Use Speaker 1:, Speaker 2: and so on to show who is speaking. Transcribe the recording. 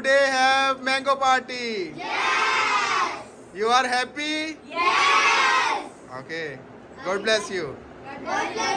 Speaker 1: Today have mango party. Yes. You are happy?
Speaker 2: Yes.
Speaker 1: Okay. God bless you.
Speaker 2: God bless you.